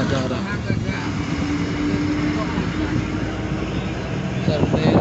Sadara Sarnir